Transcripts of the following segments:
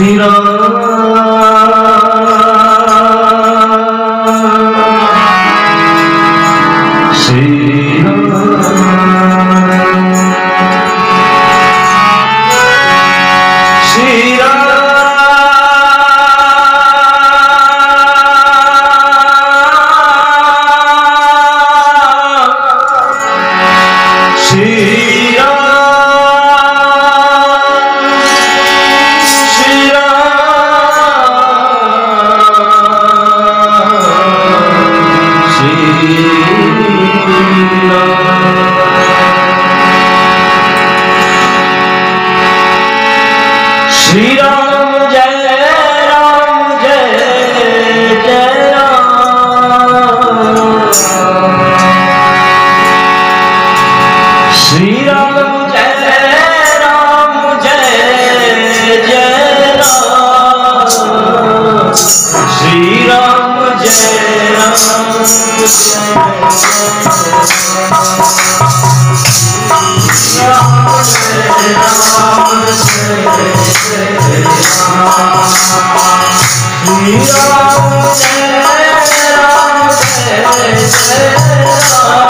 You know. Ram, Ram, Ram, Ram,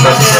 Gracias.